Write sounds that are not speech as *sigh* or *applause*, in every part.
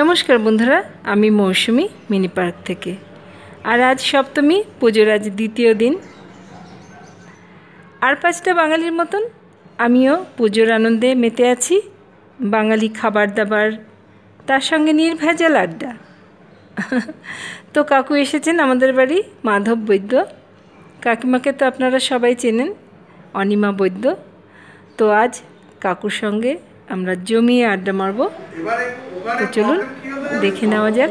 নমস্কার বন্ধুরা, আমি মৌসুমি মিনি পার্ক থেকে। আর আজ সপ্তমী, পুজোর আজ দ্বিতীয় দিন। আর পাঁচটা বাঙালির মতন আমিও পুজোর আনন্দে মেতে আছি, বাঙালি খাবার দাবার, তার সঙ্গে নির্ভেজাল আড্ডা। তো কাকু এসেছেন আমাদের বাড়ি, মাধব বৈদ্য। কাকিমাকে তো আপনারা সবাই চেনেন, অনিমা বৈদ্য। তো আজ কাকুর সঙ্গে আমরা জমিয়ে আড্ডা মারব। তো চলুন দেখে নেওয়া যাক।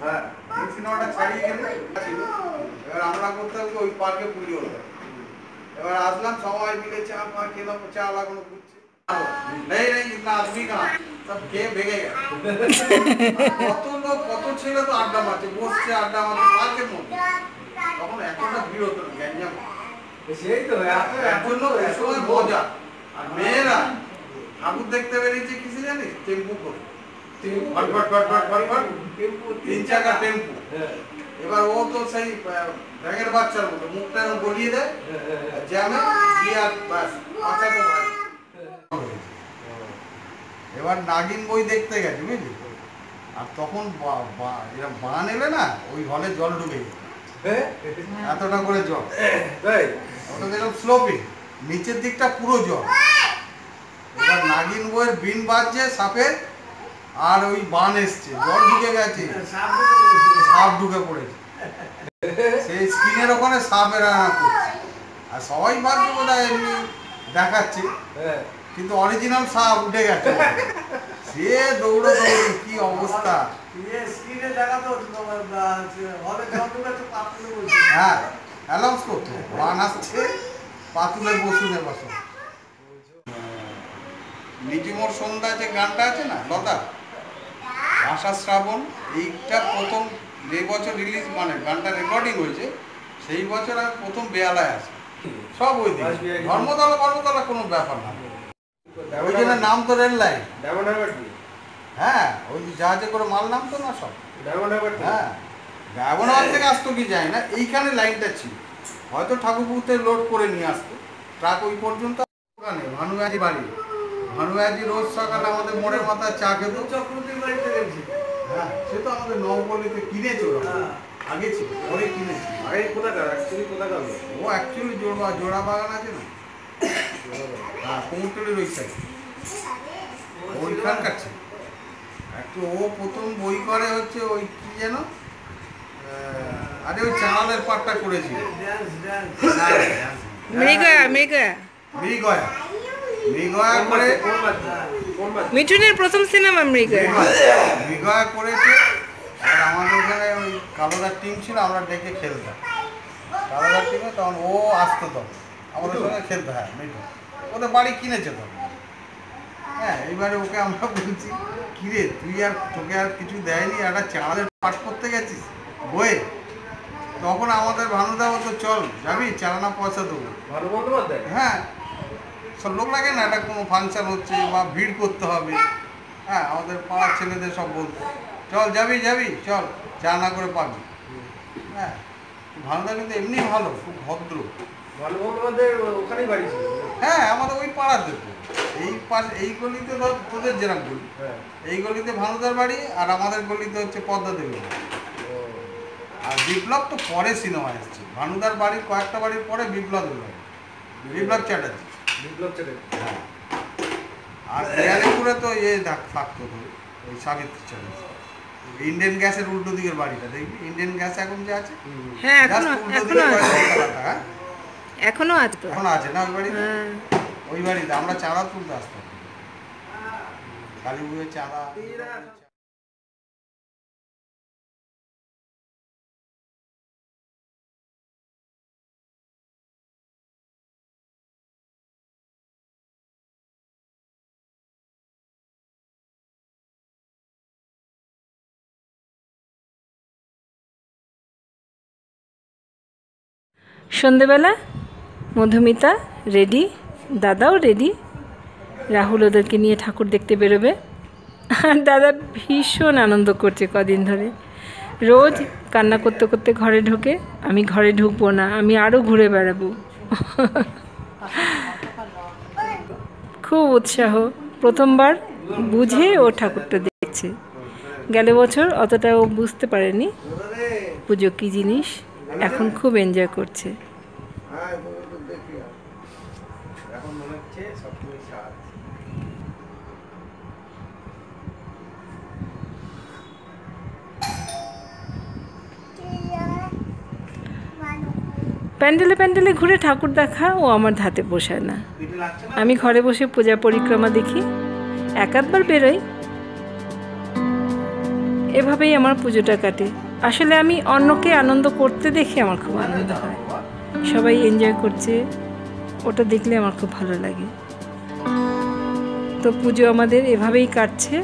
হ্যাঁ, হ্যাঁ, ওই পার্কে পুজো এবার আসলাম সবাই মিলে চা খেলাম চা না খেয়ে ভেঙে গেল *laughs* কত কত ছেলে তো আড্ডা মারছে বসছে আড্ডা মারছে পার্কের মধ্যে। তখন এতটা ভিড় হতো না গ্যাঞ্জাম। সেই তো এর সময় মজা। আর মেয়েরা ঠাকুর দেখতে বেরিয়েছে কিসে জানিস? টেম্পু করে। তিন চাকা টেম্পু। এবার ও তো সেই ব্যাঙের বাচ্চার মতো মুখটা এরকম গলিয়ে দেয়। জ্যামে গিয়ে আর ব্যাস বাঁচাতে পারে এবার নাগিন বই দেখতে গেছে বুঝলি? আর তখন বা- বা- এরম বান এলে না ওই হলে জল ঢুকে যেত। এতটা করে জল। ওটা দেখলাম স্লোপিং নিচের দিকটা পুরো জল। এবার নাগিন বইয়ের বিন বাজছে সাপের আর ওই বান এসছে। জল ঢুকে গেছে। সাপ ঢুকে পড়েছে। সেই স্কিনের ওখানে সাপের আনা করছে। আর সবাই ভাবছে বোধ হয় এমনি দেখাচ্ছে। কিন্তু অরিজিনাল সাপ উঠে গেছে। সে দৌড়ো দৌড়ো কি অবস্থা? হ্যাঁ অ্যালাউন্স করতো বান আসছে পাতুলের বসুনে বসো। নিজমোর সন্ধ্যা যে গানটা আছে না লতা? আশা শ্রাবণ এইটা প্রথম যে বছর রিলিজ মানে গানটা রেকর্ডিং হয়েছে সেই বছর আমি প্রথম বেয়ালায় আসে সব ওই দিন ধর্মতলা কর্মতলা কোনো ব্যাপার না। ওই নাম তো রেল লাইন হ্যাঁ ওই জাহাজে করে মাল নামতো না সব। হ্যাঁ থেকে আসতো কি যায় না এইখানে লাইনটা ছিল। হয়তো ঠাকুরপুরতে লোড করে নিয়ে আসতো। ট্রাক ওই পর্যন্ত ওখানে বাড়ি। ভানুবাজি রোজ সকালে আমাদের মোড়ের মাথায় চা খেত। হ্যাঁ সে তো আমাদের নবপল্লীতে কিনেছে ওরা। আগে ছিল পরে কিনেছে। ও অ্যাকচুয়ালি জোড়া জোড়া বাগান আছে না? হ্যাঁ কুমুরটুলির ওই সাইড ওইখানকার ছিল একটু ও প্রথম বই করে হচ্ছে ওই কি যেন? আরে ওই চাঁদের পাটটা করেছিল। মৃগয়া মৃগয়া। মৃগয়া। মৃগয়া করে মিঠুনের প্রথম সিনেমা মৃগয়া। মৃগয়া। করেছে। আর আমাদের ওখানে ওই কালোদার টিম ছিল আমরা ডেকে খেলতাম। কালোদার টিমে তখন ও আসতো তখন। আমাদের সঙ্গে খেলতে হ্যাঁ মিঠু। ওদের বাড়ি কিনেছে তখন হ্যাঁ এইবারে ওকে আমরা বলছি কিরে তুই আর তোকে আর কিছু দেয়নি? একটা চাঁদের পাঠ করতে গেছিস? বইয়ে তখন আমাদের ভানুদা তো চল যাবি চালানা পয়সা দেবো। হ্যাঁ সব লোক লাগে না একটা কোনো ফাংশন হচ্ছে বা ভিড় করতে হবে। হ্যাঁ আমাদের পাড়ার ছেলেদের সব বলতো চল যাবি যাবি চল চা না করে পাবি। হ্যাঁ ভানুদা কিন্তু এমনি ভালো খুব ভদ্র। ভালো ওখানেই বাড়ি ছিল। হ্যাঁ আমাদের ওই পাড়ার তো এই পাশ এই গলিতে ধর তোদের যেরকম গলি। এই গলিতে ভানুদার বাড়ি আর আমাদের গলিতে হচ্ছে পদ্মা দেবী আর বিপ্লব তো পরে সিনেমা এসছে। ভানুদার বাড়ির কয়েকটা বাড়ির পরে বিপ্লবের বাড়ি বিপ্লব চ্যাটার্জি। বিপ্লব চ্যাটার্জি। হ্যাঁ। আর বিহারিপুরে তো ইয়ে থাক- থাকতো তো ওই সাবিত্রী চ্যাটার্জি। ইন্ডিয়ান গ্যাসের উল্টো দিকের বাড়িটা দেখবি? ইন্ডিয়ান গ্যাস এখন যে আছে? হ্যাঁ উল্টো দিকের হ্যাঁ? এখনও আছে তো? এখন আছে না ওই বাড়িতে? হ্যাঁ। ওই বাড়িতে আমরা চাঁদা তুলতে আসতাম। কালী পুজোর চাঁদা সন্ধেবেলা? মধুমিতা, রেডি। দাদাও রেডি। রাহুল ওদেরকে নিয়ে ঠাকুর দেখতে বেরোবে। আর দাদা ভীষণ আনন্দ করছে কদিন ধরে। রোজ কান্না করতে করতে ঘরে ঢোকে। আমি ঘরে ঢুকবো না, আমি আরও ঘুরে বেড়াবো। খুব উৎসাহ। প্রথমবার বুঝে ও ঠাকুরটা দেখছে। গেল বছর অতটা ও বুঝতে পারেনি। পুজো কী জিনিস? এখন খুব এনজয় করছে। এখন মনে হচ্ছে সাজ প্যান্ডেলে প্যান্ডেলে ঘুরে ঠাকুর দেখা ও আমার ধাতে পোষায় না। না? আমি ঘরে বসে পূজা পরিক্রমা দেখি এক আধবার বেরোই। এভাবেই আমার পুজোটা কাটে। আসলে আমি অন্যকে আনন্দ করতে দেখে আমার খুব আনন্দ হয়। সবাই এনজয় করছে। ওটা দেখলে আমার খুব ভালো লাগে। তো পুজো আমাদের এভাবেই কাটছে।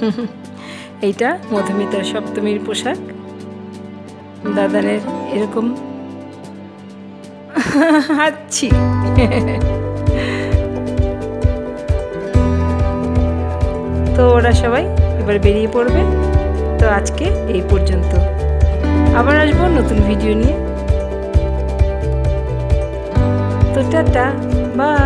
*laughs* এইটা মধুমিতার সপ্তমীর পোশাক। দাদানের এরকম। *laughs* হাঁচছি তো ওরা সবাই এবার বেরিয়ে পড়বে। তো আজকে এই পর্যন্ত। আবার আসব নতুন ভিডিও নিয়ে। তো টাটা বাই